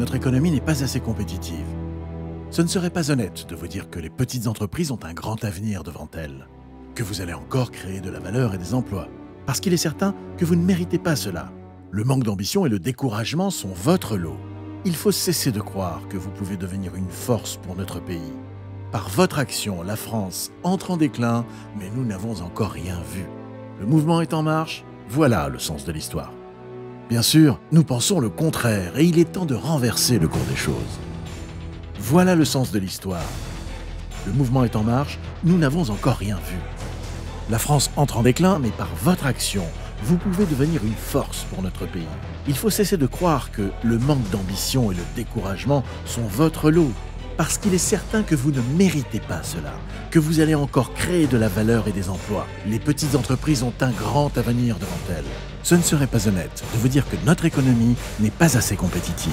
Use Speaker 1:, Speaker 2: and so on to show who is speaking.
Speaker 1: notre économie n'est pas assez compétitive. Ce ne serait pas honnête de vous dire que les petites entreprises ont un grand avenir devant elles, que vous allez encore créer de la valeur et des emplois, parce qu'il est certain que vous ne méritez pas cela. Le manque d'ambition et le découragement sont votre lot. Il faut cesser de croire que vous pouvez devenir une force pour notre pays. Par votre action, la France entre en déclin, mais nous n'avons encore rien vu. Le mouvement est en marche, voilà le sens de l'histoire. Bien sûr, nous pensons le contraire et il est temps de renverser le cours des choses. Voilà le sens de l'histoire. Le mouvement est en marche, nous n'avons encore rien vu. La France entre en déclin, mais par votre action, vous pouvez devenir une force pour notre pays. Il faut cesser de croire que le manque d'ambition et le découragement sont votre lot, parce qu'il est certain que vous ne méritez pas cela, que vous allez encore créer de la valeur et des emplois. Les petites entreprises ont un grand avenir devant elles. Ce ne serait pas honnête de vous dire que notre économie n'est pas assez compétitive.